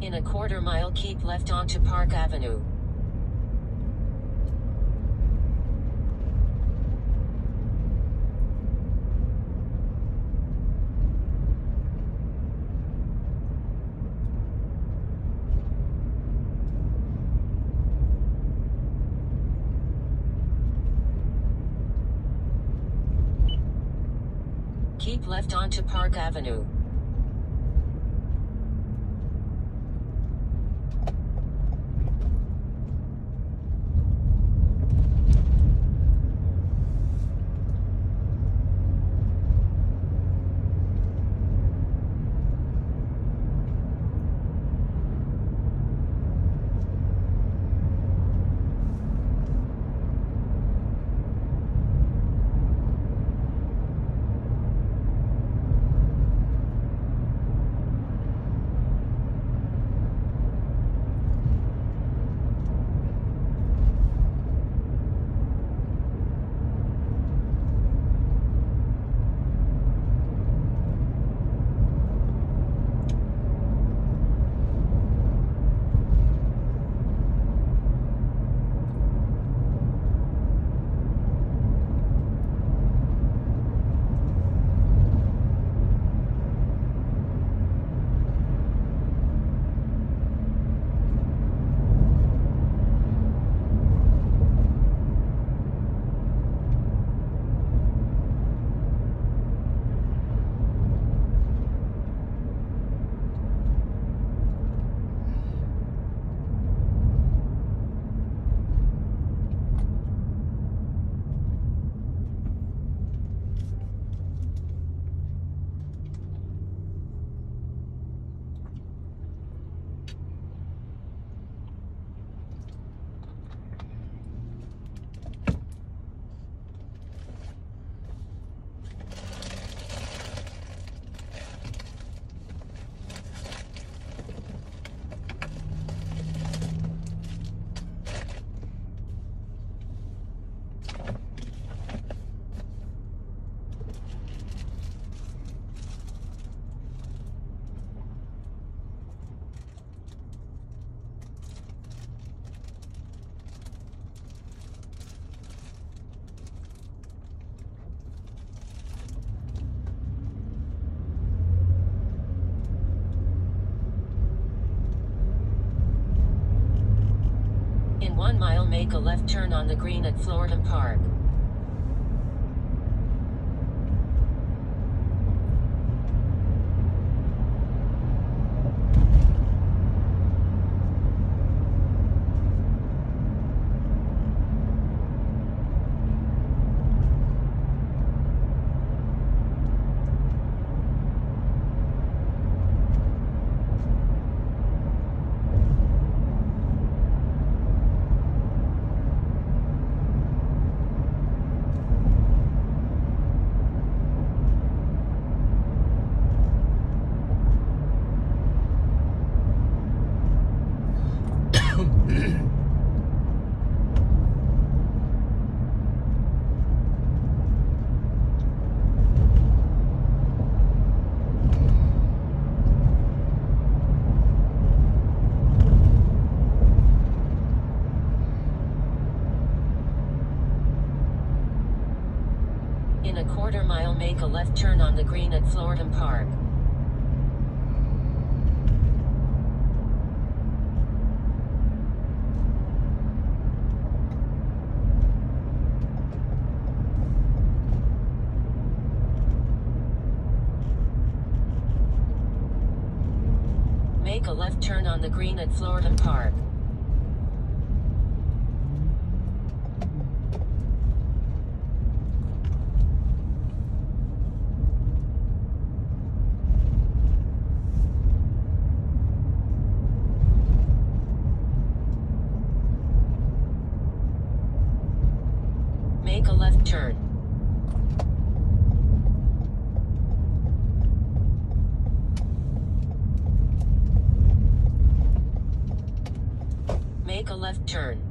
In a quarter mile keep left onto Park Avenue. Keep left onto Park Avenue. One mile make a left turn on the green at Florida Park. In a quarter mile make a left turn on the green at Florida Park. Make a left turn on the green at Florida Park. Make a left turn. Make a left turn.